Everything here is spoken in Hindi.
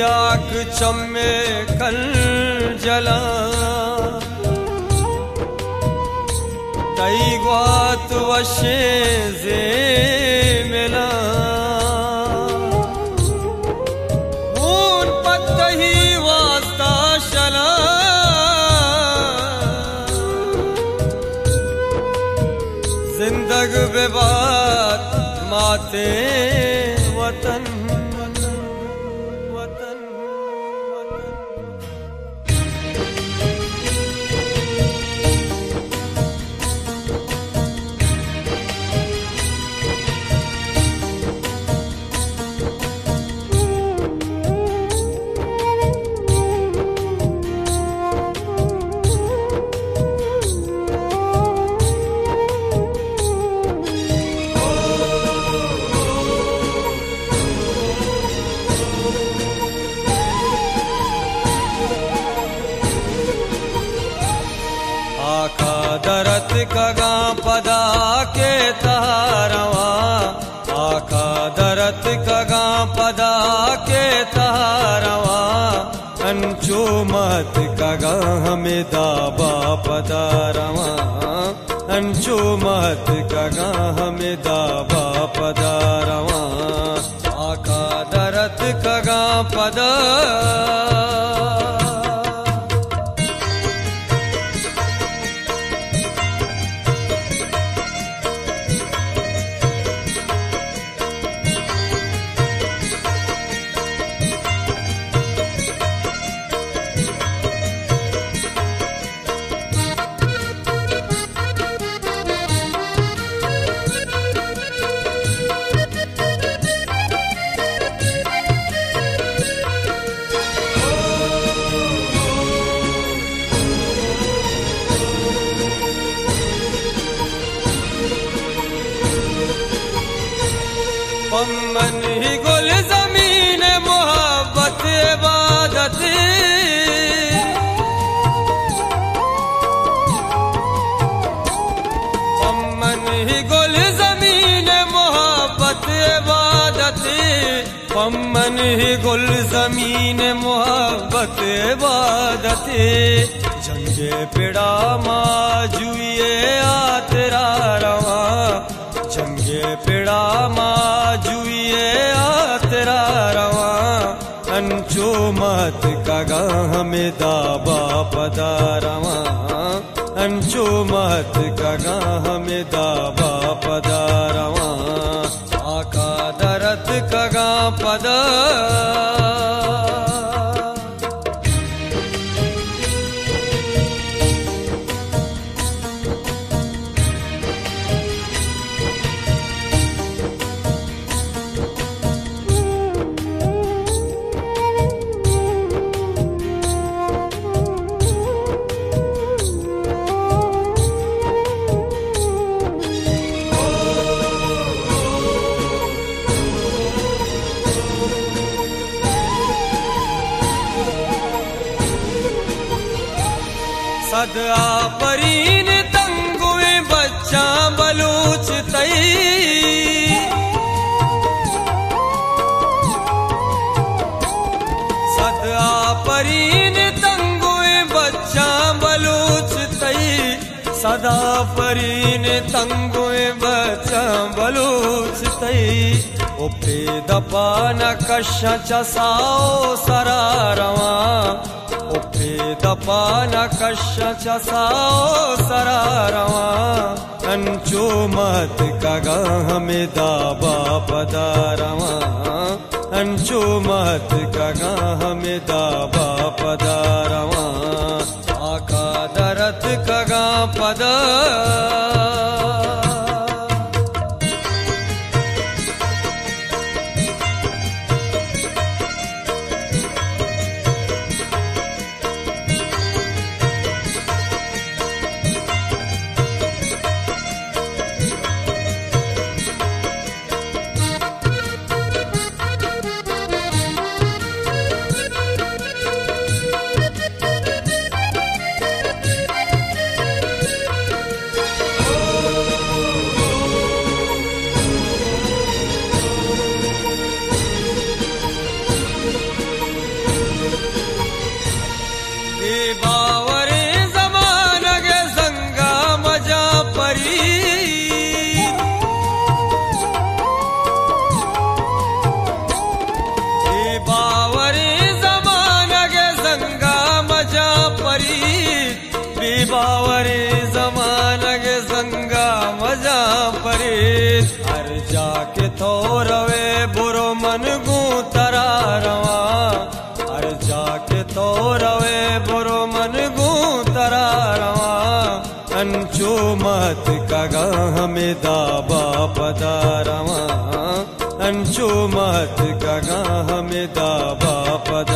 आग चम्मे कल जला। तई ग्वात वशे जे मिला जिंदग बेबाद माते वतन। कगा पदा के तारवा आका दरत कगा पदा के तारवा अंचो मत कगा हमें दाबा पदारवा। अंचो मत कगा हमें दाबा पदारवा। आका दरत कगा पदा पम्मन ही गुल ज़मीन मोहब्बत, इबादत। पम्मन ही गुल ज़मीन मोहब्बत, इबादत। पम्मन ही गुल ज़मीन मोहब्बत, इबादत। जंगे पिड़ा माजुए आ तेरा रवा। पिड़ा माजुए आ तेरा रवा। अंचो मत कगा हमें दाबा पदा रवा अंचो मत कगा हमें दाबा पदा रवा आका दरत कगा पदा सदा परीन तंगुए बच्चा बलूच तई। सदा परीन तंगुए बच्चा बलूच तई। सदा परीन तंगुए बच्चा बलूच तई। उप्पे दपा न कश चसाओ सरारवा। उप्पे पाल च सा रवाञ्चु मत् कगा ह मे दा बापदारवाञ्चु महत् बापदारवा आ कगा पद वरी हर जाके थोरवे बुरो मन गू तरा रवा। हर जाके थोरवे बुरो मन गू तरा रवा। अंचो मत कगा हमें दाबा पदा रवा अंचो मत कगा हमें दाबा पदा